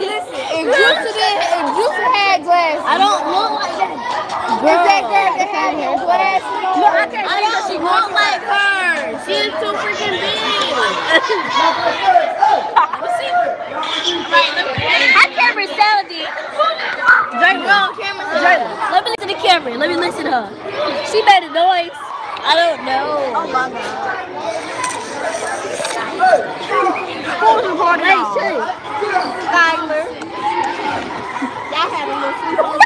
Listen, if Juice had, Juice had glasses, I don't look like that. Girl. Is that girl that had glasses? No, I, can't I don't she look like her. She is too freaking big. Hi, Cameron Saladin. Drake, go on camera. Let me listen to the camera. Let me listen to her. She made a noise. I don't know. Oh, my God. Who's Tyler. Y'all had a little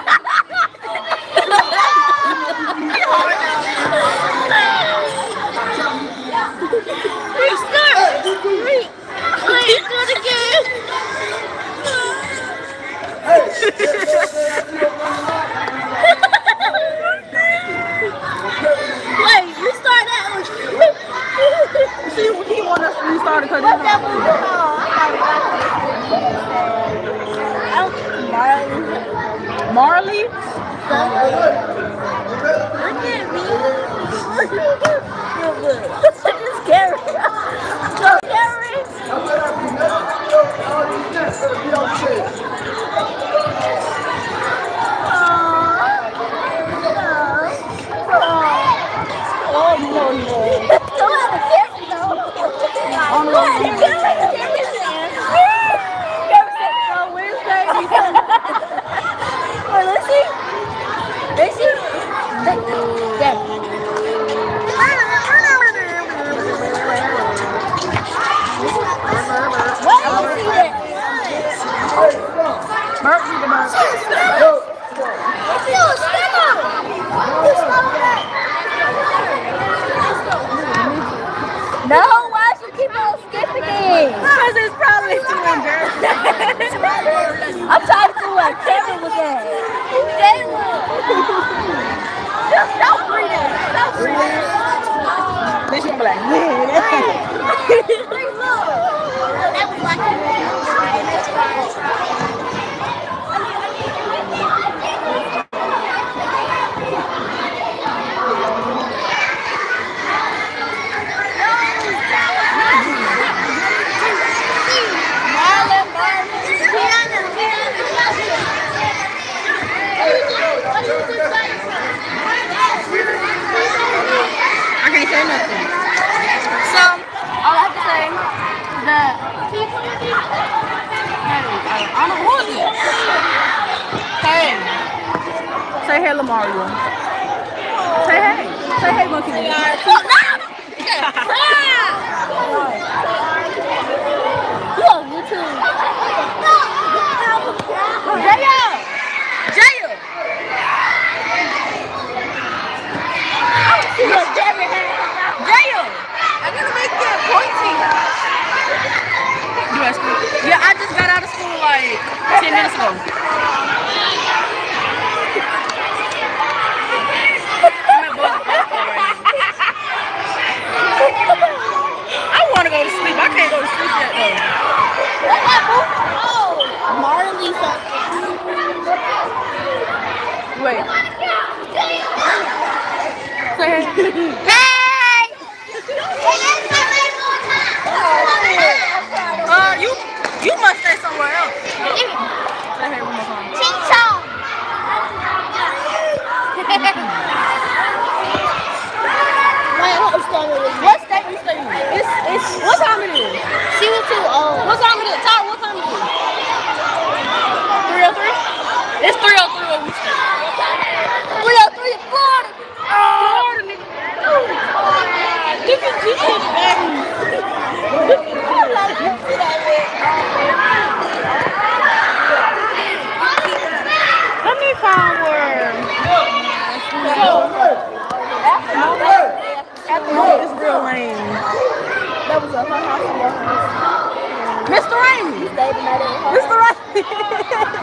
thought Kevin was on. Jalen. Just stop. Stop I'm like, yeah. I'm a want. Hey. Say hey, Lamario. Say hey. Say hey, Monkey. Fuck, no! You on YouTube. I'm gonna make pointy. Yeah, I just got out of school. 10 minutes long.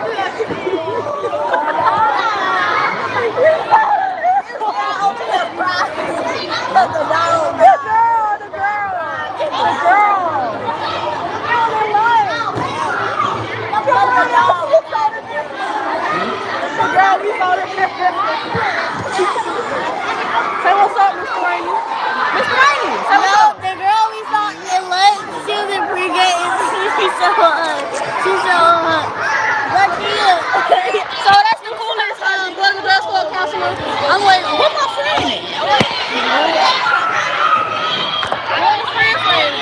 Yeah. I'm like, what my friend at? What my friend friend?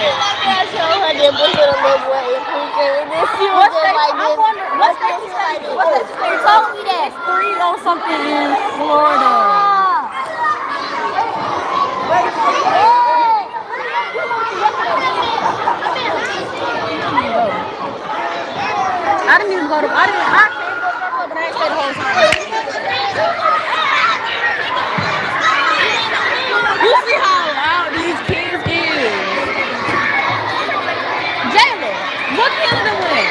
I showed her the book of the little boy in Puka, and then she was just that? like I this. wonder, what's that? She like. What's that? They told me that. Three on something in Florida. I didn't even go to. I didn't. I came to the club, but I ain't stay the whole time. You see how loud these kids is. Jayla, what Canada win?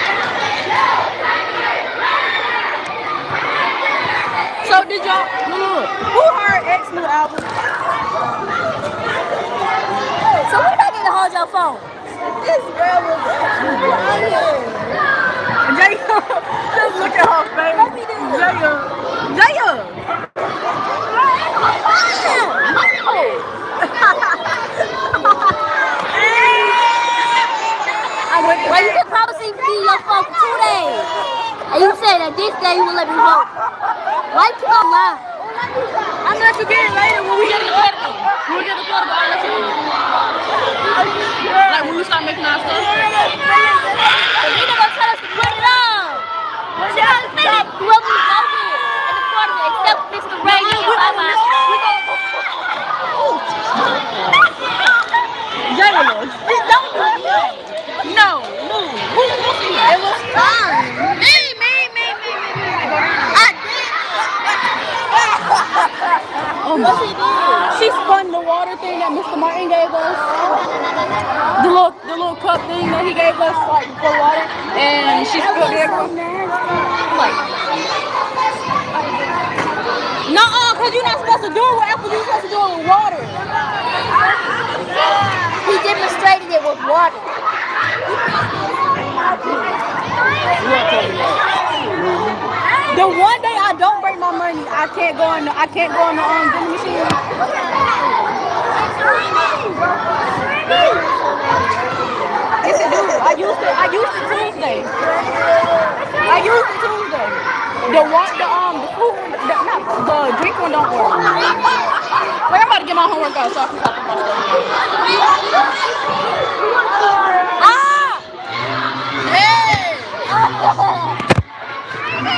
So did y'all? Look, look, who heard X new album? So we not gonna hold your phone. This girl was Jaya, just look at her face. Jaya, Jaya. I went Well, you could probably be your phone for two days. And you say that this day you will let me vote. Why you keep on lying? I'm gonna let you get it later when we get the portable. When we get the portable, I'll let you get it. Like when we start making our stuff. But you gonna tell us to put it on. What you gonna say? Whoever we go with in the party, except Mr. Ray and Baba. We gonna Jayla, don't do that. No, no. Who, who, it was fun. Me, me, me, me, me, me. I did. Oh my. She spun the water thing that Mr. Martin gave us. The little, the little cup thing that he gave us like for water, and she spilled it. Like, cause you're not supposed to do it with apple. You're supposed to do it with water. He demonstrated it with water. The one day I don't break my money, I can't go in. The, I can't go in the um machine. I used to. I used to Tuesday. I used to Tuesday. The one, the um, the food, the, not the drink one don't work. Wait, I'm about to get my homework out so I can talk about stuff. Ah! Hey!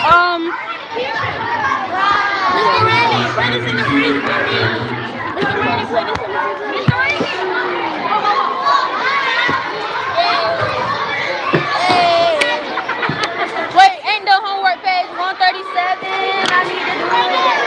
Um. Mr. Randy, in the freezer. Mr. Randy, in the freezer. Mr. Randy. Wait, ain't the homework page 137? I need to do it.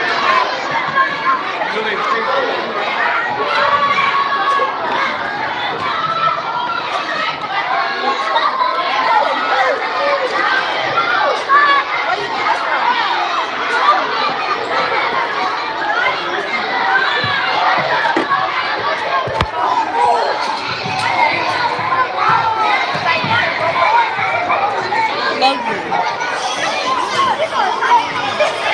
Love you. They say, they say I'm about to go to sleep.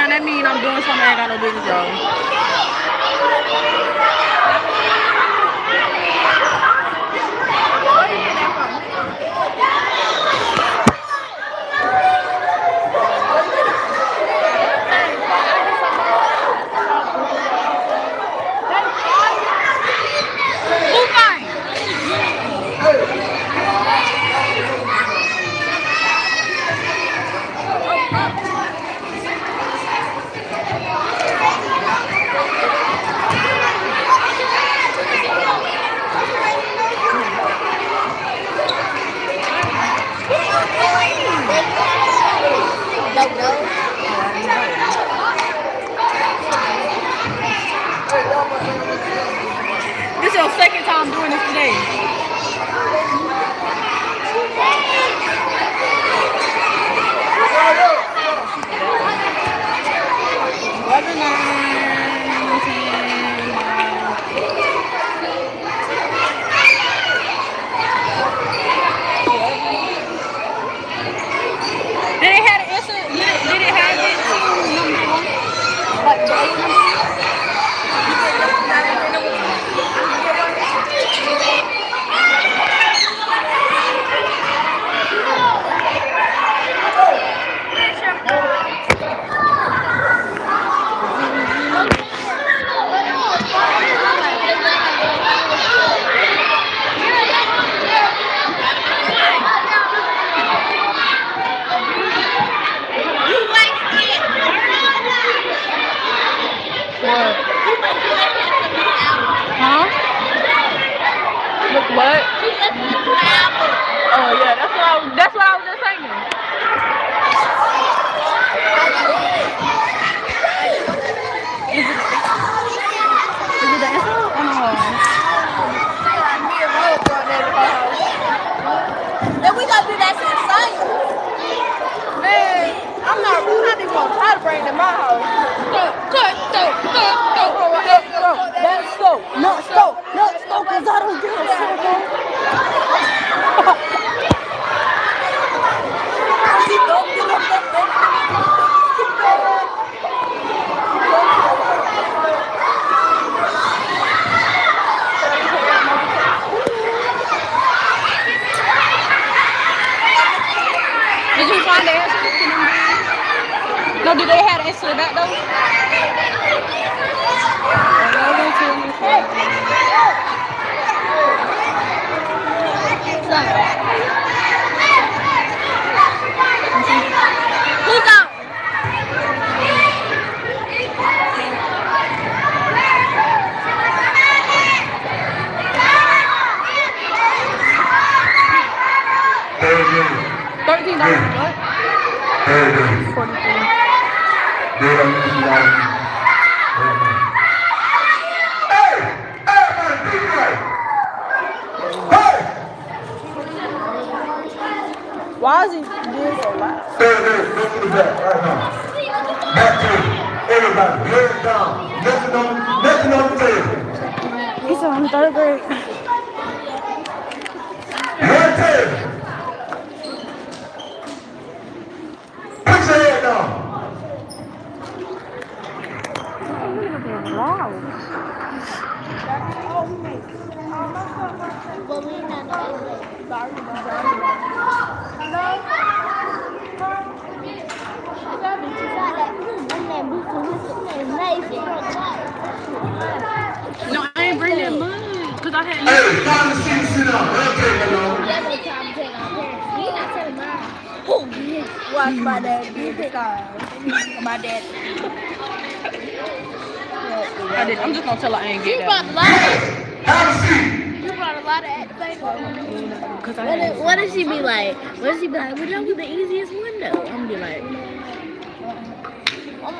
down, that mean I'm doing something I ain't got no business on. This is your second time doing this today. to my house. Go, go, go, go, go, go, go. That's slow, not Stop! not Stop! because I don't give a shit. No, do they have answer back though? so great. Hey, time to see sit up. Okay, Malone. That's what time to take our parents. We not telling mine. Watch my dad be the. My dad. I did. I'm just gonna tell her I ain't get it. You brought the You brought a lot of advice. What, what does she be like? What does she be like? Well, that was the easiest one, though. I'm gonna be like.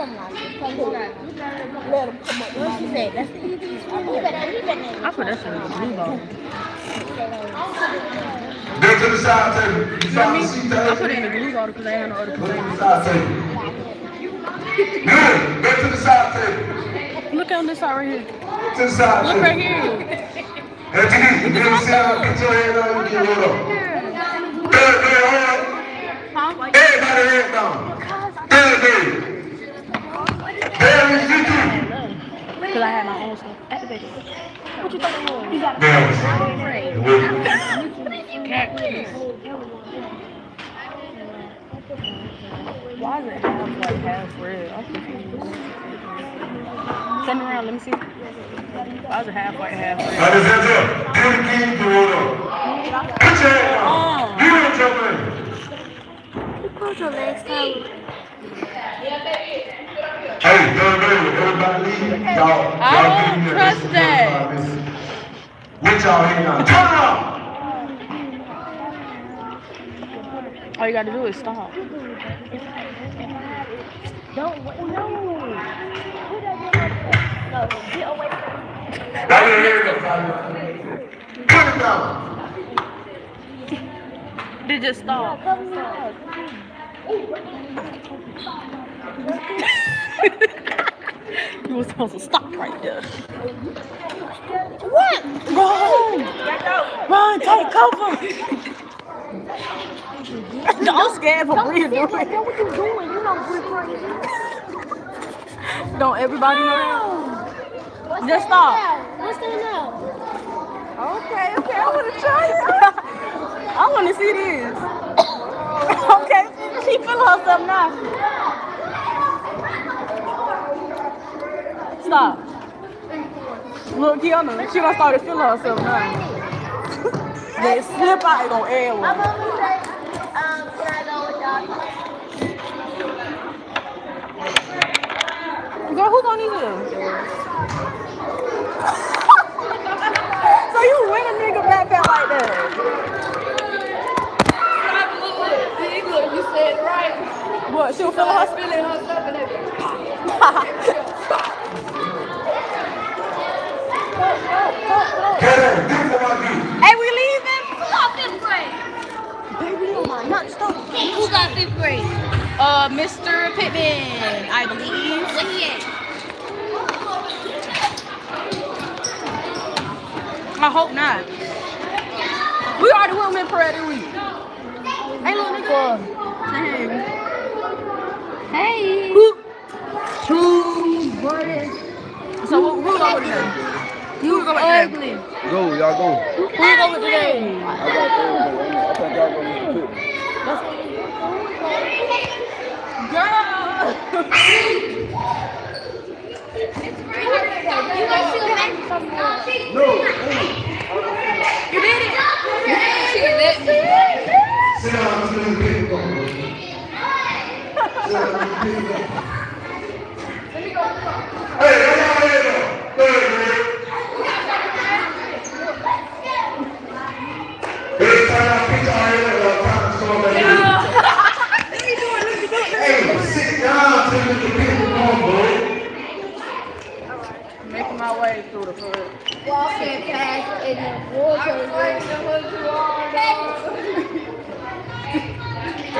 Up. Say? That's the easiest one. You better, you. I put that shit in the blue bowl. Go to the side table. You know found I put it in the glue bottle because I had no other Go to the side table. Good. Go to the side table. Look on this side right here. To the side Look right here. Hey, Denise, you never see how get your head on, rid. Good, good, hold on. Everybody head down. Good, good. There is you. Because I had my own stuff. Activated. What you thought it was? You got There go. Why is it half white, half red? I'm confused. Turn around, let me see. Why is it half white, half red? Now, this is it. Do it again, do it up. Put your head down. Oh. You don't jump in. Put your legs down. Hey, third grade, everybody leave. Y'all, y'all in there. trust This that. 45 minutes. With y'all head down. Turn around. All you gotta do is stop. Don't wait. No. Get away from Now your head up. Put it down. They just stop. You were supposed to stop right there. What? Run! Run, take cover! I'm scared for Bria to do Like, know it. what you doing? You know we're crazy. Don't everybody know that? Just stop. What's that now? Okay, okay, I wanna try it. I wanna see this. okay, she feeling herself now. Stop. Look, Kiana, she done started feeling herself now. They slip out on gonna say, um, can I go with y'all? Girl, who gonna need so you win a nigga backpack like that? You said it right. What? She was feeling herself? Feeling herself and everything. Get in. This is what I do. hey, we leaving? Who got fifth grade? Who got fifth grade? Uh, Mr. Pittman, I believe. Where he at? I hope not. We already went with Parade Week. Hey, little nigga. Hey. Hey. So who, who go with? You go ugly. Go, y'all go. Who go with today? I got third. I think y'all go with the Girl. No. You did it. She let me. Sit down to the people. To the people. Hey, come on head up. Third grade. Every time I pick our head up, I'm trying to start that Hey, sit down to the people. Come on, boy. Making my way through the hood. Walking past in the water. Hey,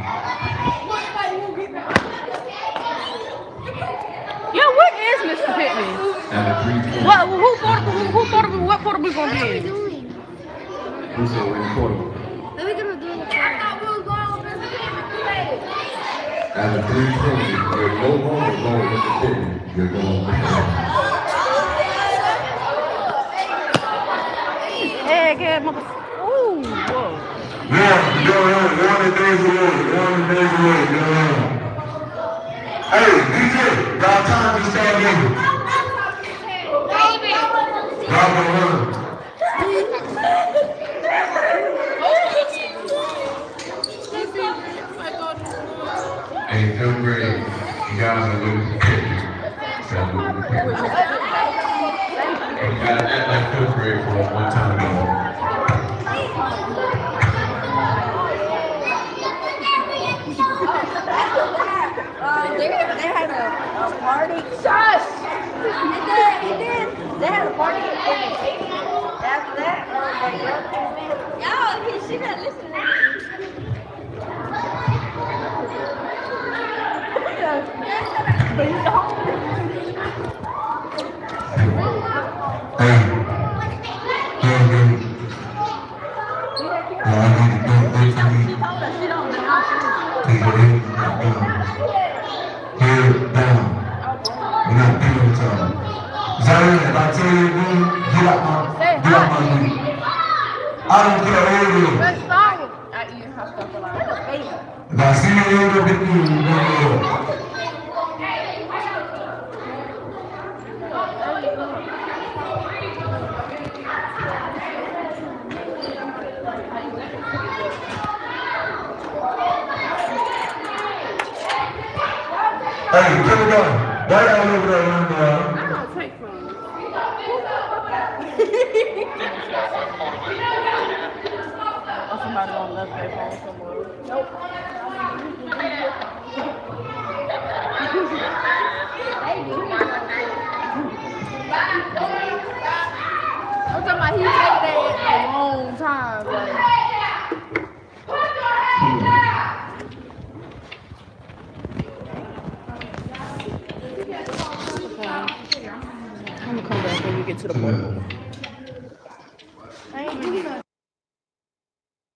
what is Mr. Pitney? What, who portable, who, who portable, what portable going to be? What are we doing? This is we're portable. What a we going to do I thought we were going with Mr. Pittman. Out of three things, you're no longer going with Mr. Pitney. You're going with Mr. Pittman. egghead mother. Ooh, whoa. Yeah, go ahead. One of the days away. One of the days away. Go ahead. Hey, DJ y'all time to start. Y'all gonna run. Hey, fifth grade, you guys are losing the picture. Y'all losing the picture. You gotta act like fifth grade for one time. Uh, they, they had party. Shush! They did, they did. They had a party. After that, uh, like, y'all, y'all, she not listening. Hey. Hey, hey. Yeah, I need to do this for me. Take your head down. Head down. We got pillow time. Zion, if I tell you to do, get out my, get out my way. I don't care who it is. If I see you end up with you, you go there. Hey, get it done. Why y'all over there running around? Or somebody on left their phone somewhere. I'm talking about he take that a long time. Like, I'm gonna come back when we get to the boat.